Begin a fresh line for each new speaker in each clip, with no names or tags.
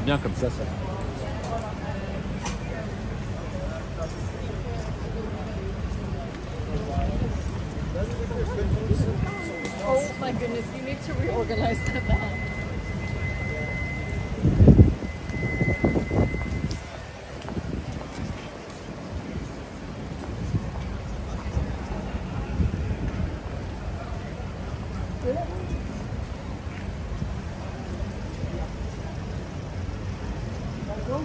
bien comme ça. Go.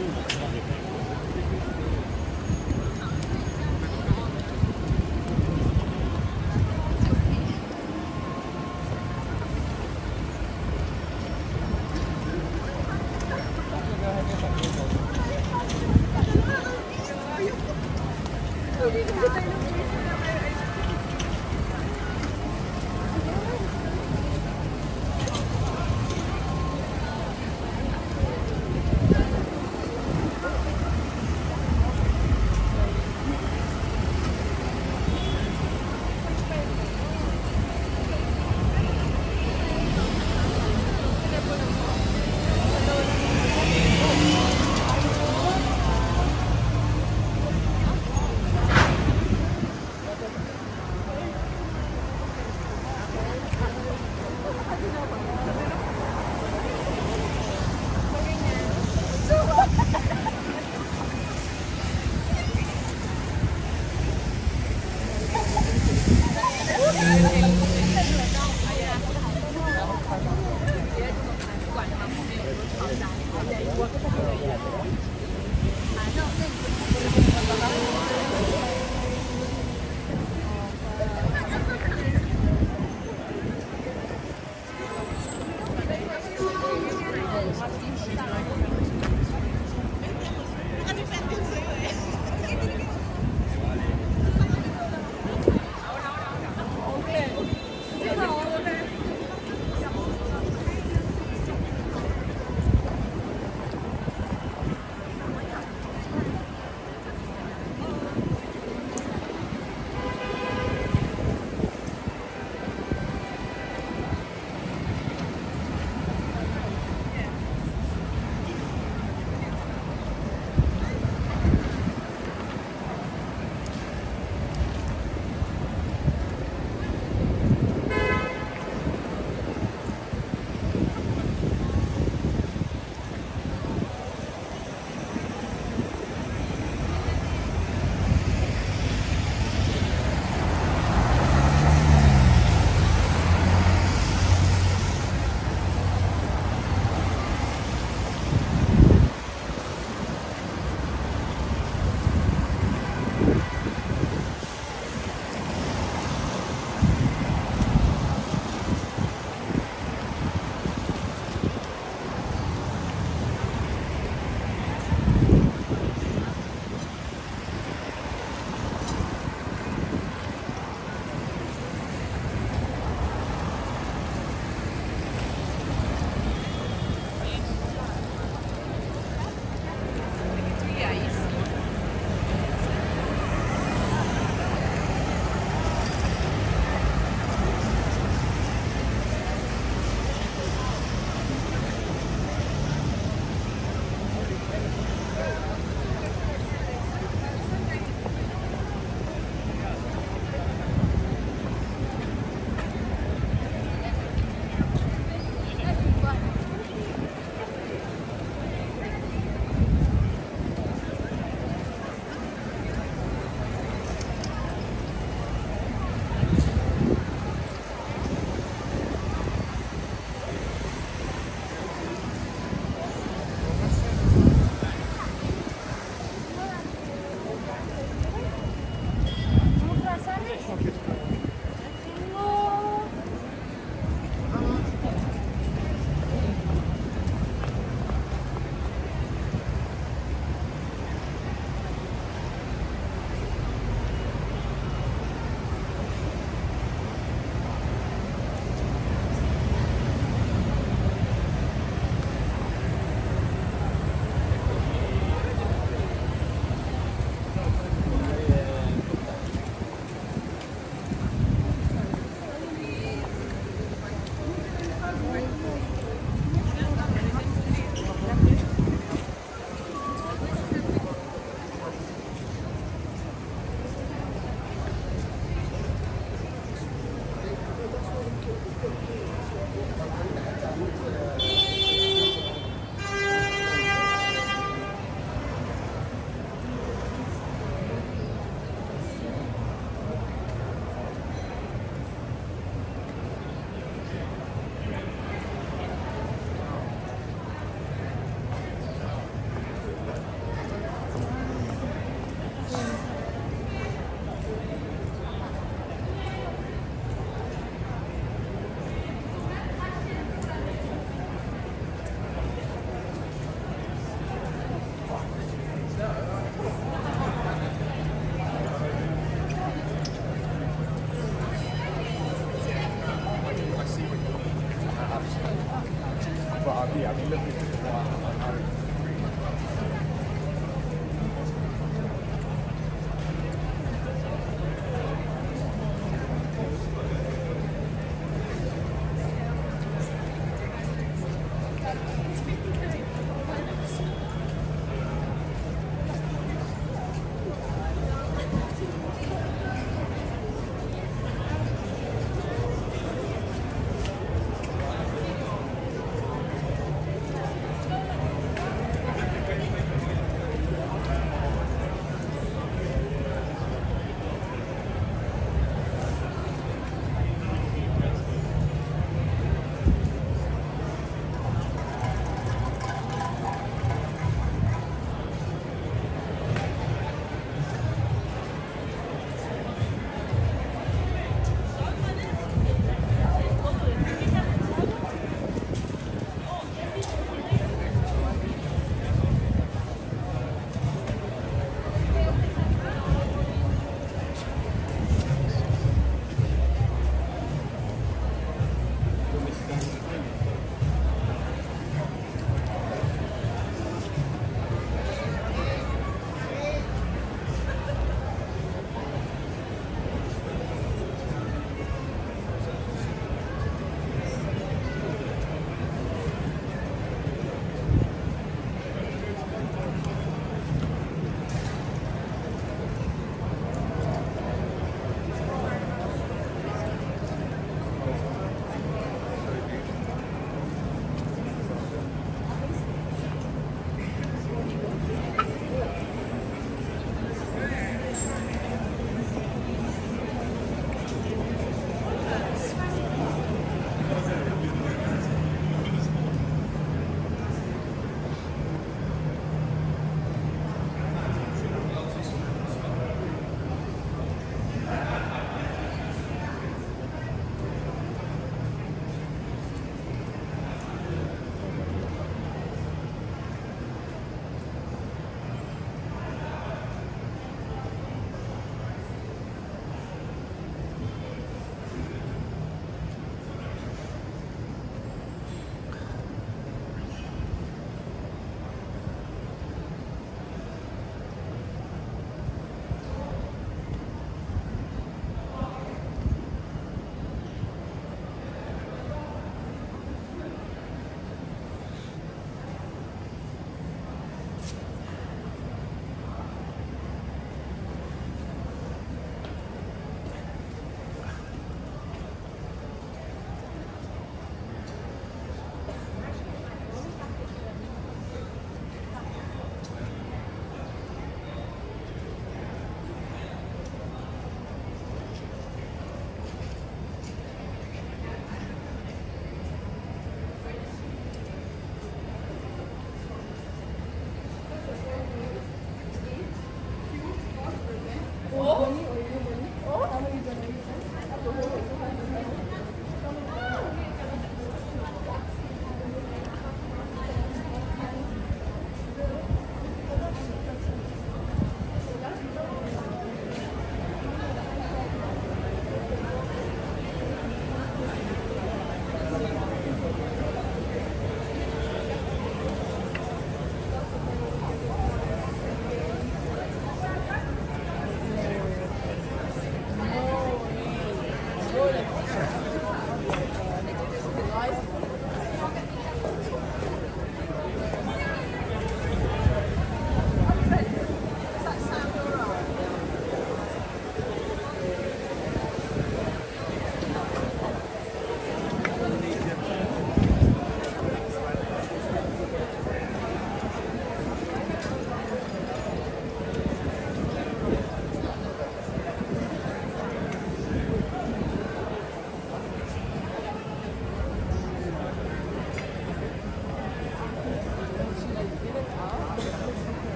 いうのをつなて